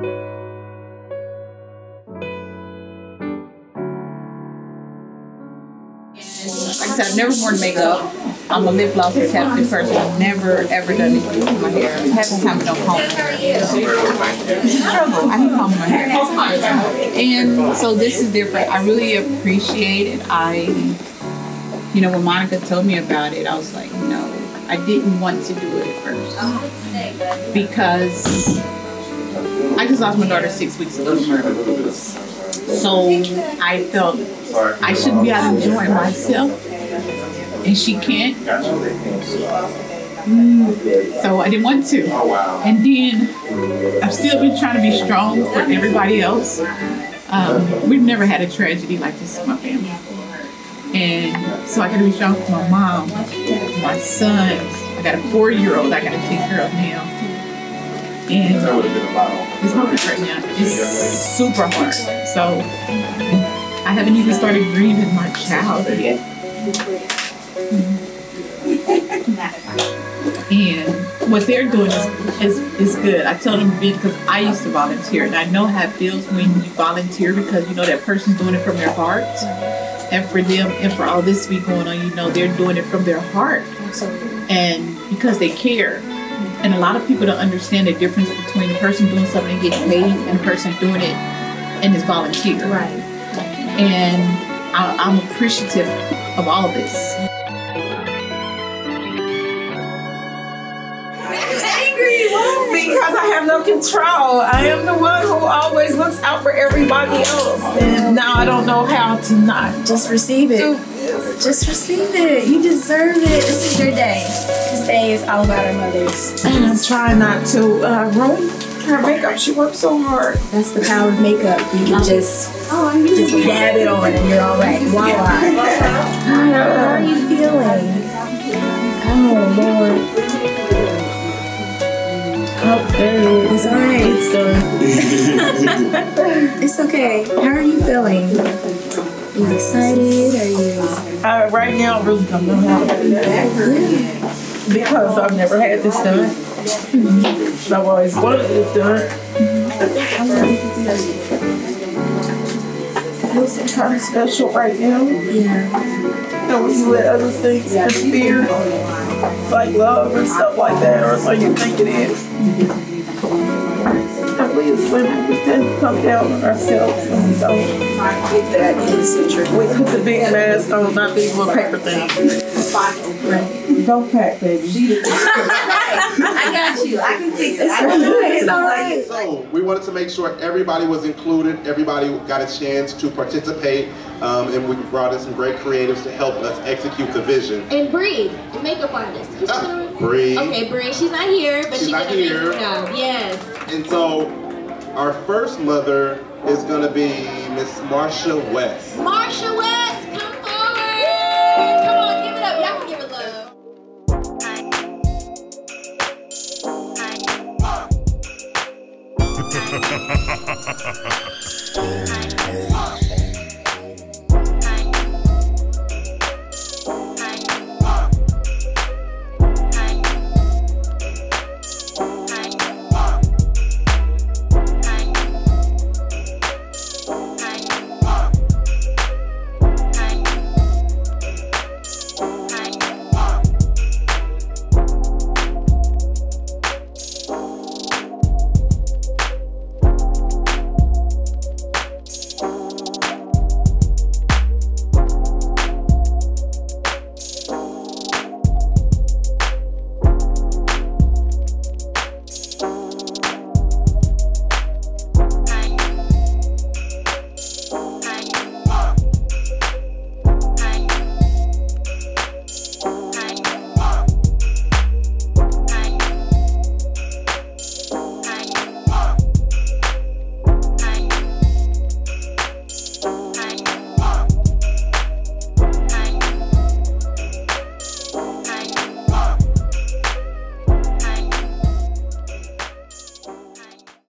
Like I said, I've never worn makeup. I'm a lip gloss tattoo person. I've never ever done anything to my hair. Half the time I don't comb. It's a struggle. I hate combing my hair. And so this is different. I really appreciate it. I, you know, when Monica told me about it, I was like, no, I didn't want to do it at first because I just lost my daughter six weeks ago. So I felt I should be out enjoying myself, and she can't. Mm, so I didn't want to. And then I've still been trying to be strong for everybody else. Um, we've never had a tragedy like this in my family. And so I gotta be strong for my mom, my sons. I got a four year old I gotta take care of now. And it's hard right now. It's super hard. So I haven't even started grieving my child yet. And what they're doing is, is, is good. I tell them because I used to volunteer and I know how it feels when you volunteer because you know that person's doing it from their heart. And for them and for all this week going on, you know they're doing it from their heart. And because they care. And a lot of people don't understand the difference between the person doing something and getting paid and the person doing it and is volunteer. Right. And I, I'm appreciative of all of this. I was angry long because I have no control. I am the one who always looks out for everybody else. And now I don't know how to not. Just receive it. Just receive it. You deserve it. This is your day. This day is all about our mothers. And I'm trying not to uh, ruin her makeup. She worked so hard. That's the power of makeup. You can just just dab it on and you're all right. Voila. How are you feeling? Oh Lord. Okay. It's alright. It's done. It's okay. How are you feeling? Are you excited? Are you Uh, right now, I really don't know how to. Because I've never had this done. I've always wanted this done. It's kind of special right now. yeah. know, when you let other things interfere, like love and stuff like that, or so you think it is. And we as women, we tend to come down on ourselves and we don't. That is the truth. We put the big mask on, not these little paper things. Oh, don't pack, baby. I got you. I can fix it. I It's can it's all right. So we wanted to make sure everybody was included, everybody got a chance to participate, um, and we brought in some great creatives to help us execute the vision. And Bree, the makeup artist. Ah, Bree. Okay, Bree. She's not here, but She's she not did an amazing here. job. Yes. And so our first mother is gonna be Miss Marsha West. Marsha West,